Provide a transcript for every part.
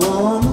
with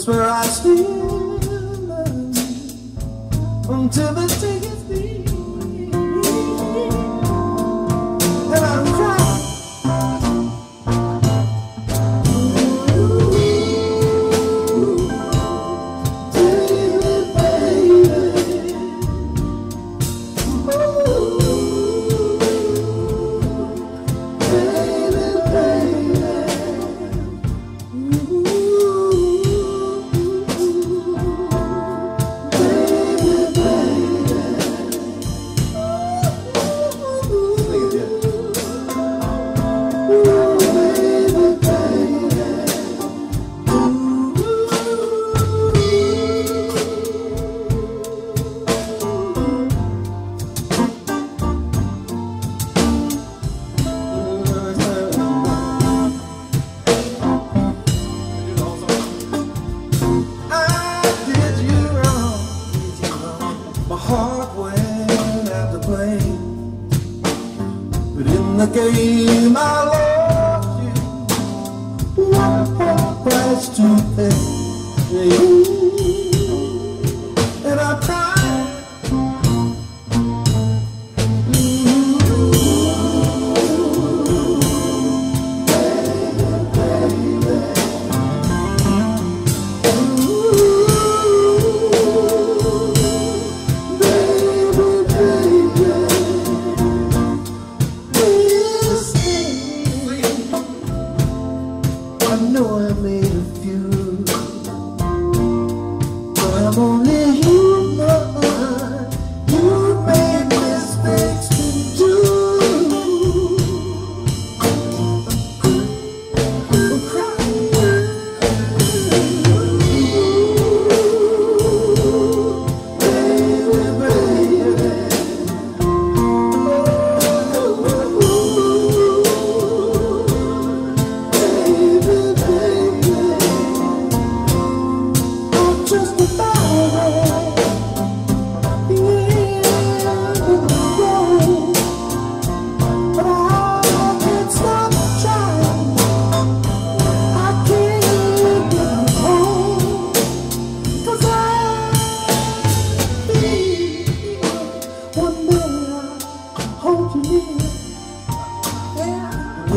Whisper I still love you until the day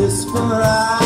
whisper I